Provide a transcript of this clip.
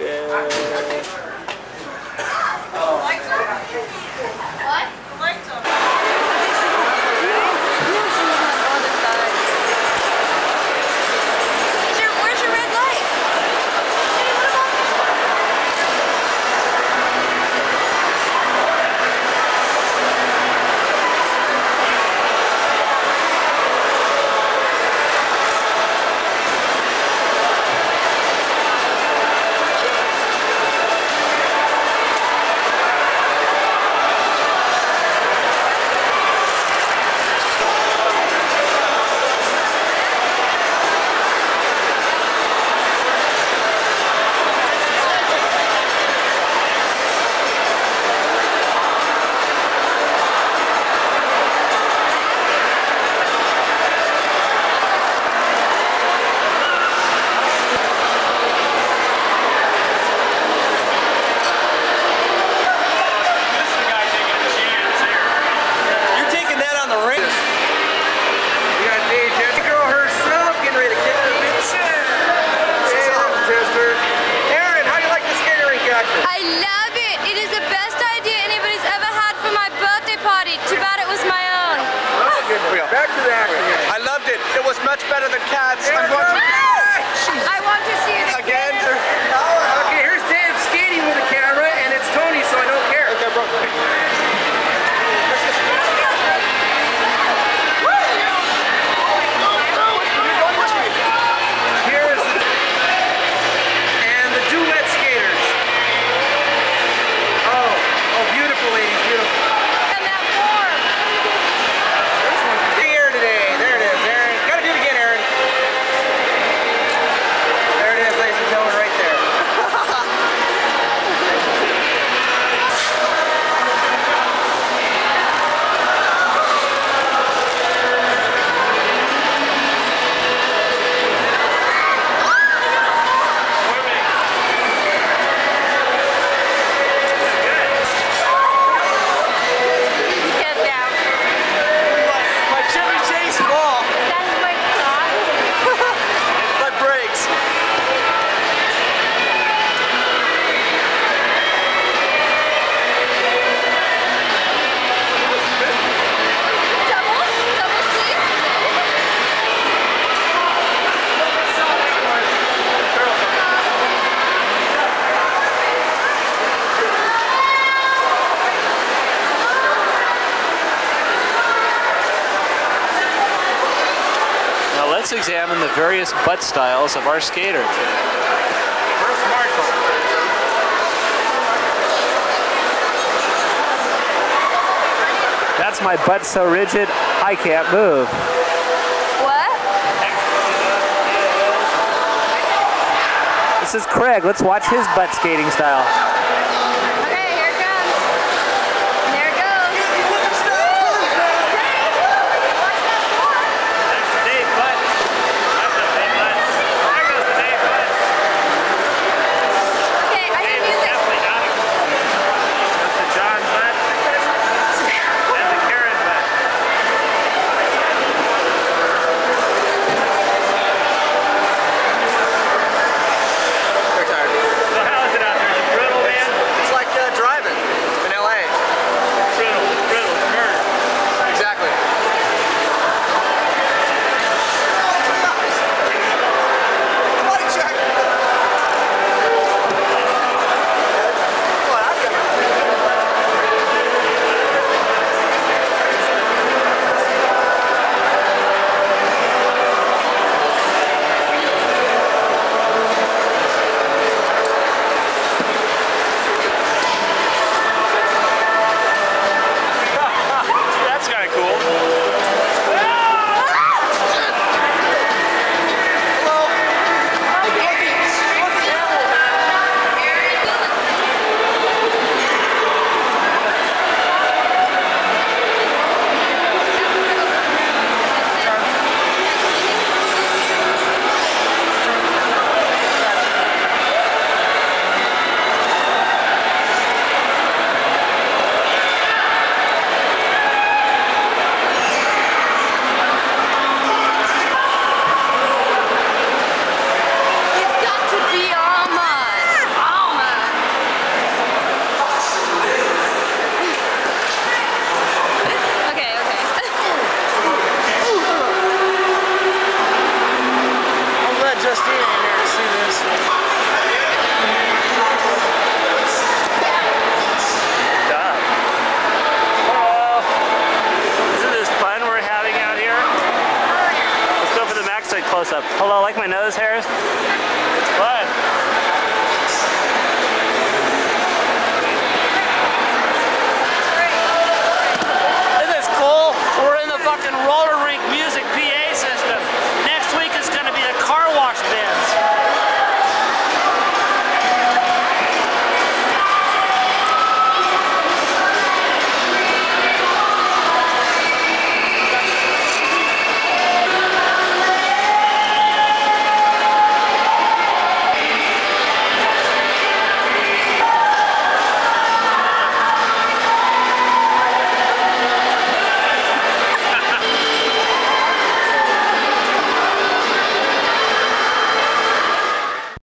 Yeah. much better than cats. Let's examine the various butt styles of our skater. First, Marco. That's my butt so rigid, I can't move. What? This is Craig. Let's watch his butt skating style. Although I like my nose hairs. It's fun. Isn't this cool? We're in the fucking roller